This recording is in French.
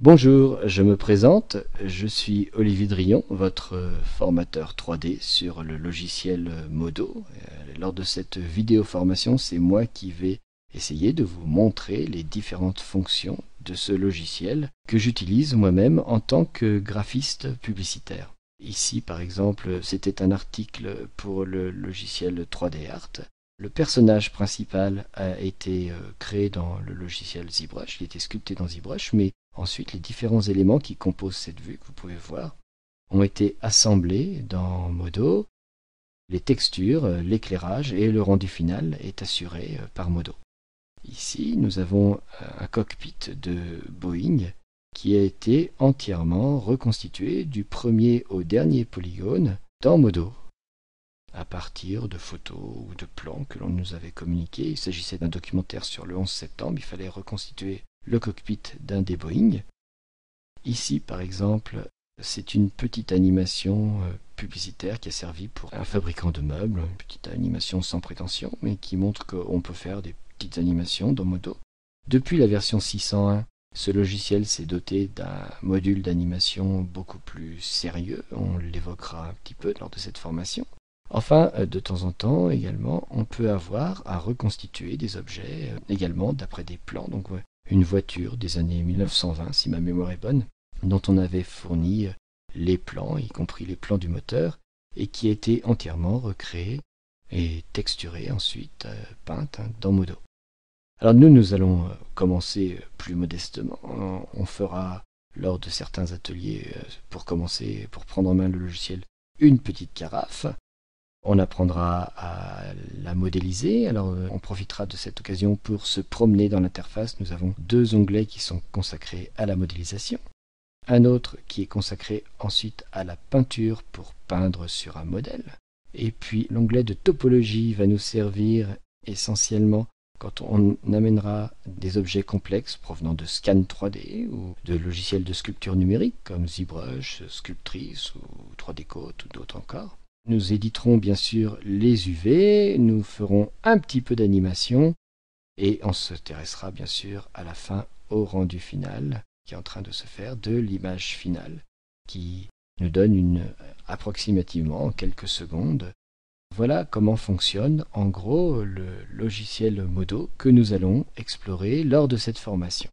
Bonjour, je me présente, je suis Olivier Drion, votre formateur 3D sur le logiciel Modo. Euh, lors de cette vidéo formation, c'est moi qui vais essayer de vous montrer les différentes fonctions de ce logiciel que j'utilise moi-même en tant que graphiste publicitaire. Ici, par exemple, c'était un article pour le logiciel 3D Art. Le personnage principal a été euh, créé dans le logiciel ZBrush, il a été sculpté dans ZBrush, mais ensuite les différents éléments qui composent cette vue, que vous pouvez voir, ont été assemblés dans Modo. Les textures, euh, l'éclairage et le rendu final est assuré euh, par Modo. Ici, nous avons un cockpit de Boeing qui a été entièrement reconstitué du premier au dernier polygone dans Modo à partir de photos ou de plans que l'on nous avait communiqués. Il s'agissait d'un documentaire sur le 11 septembre, il fallait reconstituer le cockpit d'un des Boeing. Ici, par exemple, c'est une petite animation euh, publicitaire qui a servi pour un fabricant de meubles, une petite animation sans prétention, mais qui montre qu'on peut faire des petites animations dans Modo. Depuis la version 601, ce logiciel s'est doté d'un module d'animation beaucoup plus sérieux, on l'évoquera un petit peu lors de cette formation. Enfin, euh, de temps en temps également, on peut avoir à reconstituer des objets euh, également d'après des plans. Donc une voiture des années 1920, si ma mémoire est bonne, dont on avait fourni euh, les plans, y compris les plans du moteur, et qui a été entièrement recréée et texturée ensuite, peinte hein, dans Modo. Alors nous, nous allons commencer plus modestement. On fera lors de certains ateliers, pour commencer, pour prendre en main le logiciel, une petite carafe on apprendra à la modéliser. Alors euh, on profitera de cette occasion pour se promener dans l'interface. Nous avons deux onglets qui sont consacrés à la modélisation. Un autre qui est consacré ensuite à la peinture pour peindre sur un modèle. Et puis l'onglet de topologie va nous servir essentiellement quand on amènera des objets complexes provenant de scan 3D ou de logiciels de sculpture numérique comme ZBrush, Sculptrice ou 3D Coat ou d'autres encore. Nous éditerons bien sûr les UV, nous ferons un petit peu d'animation et on s'intéressera bien sûr à la fin au rendu final qui est en train de se faire de l'image finale qui nous donne approximativement en quelques secondes. Voilà comment fonctionne en gros le logiciel Modo que nous allons explorer lors de cette formation.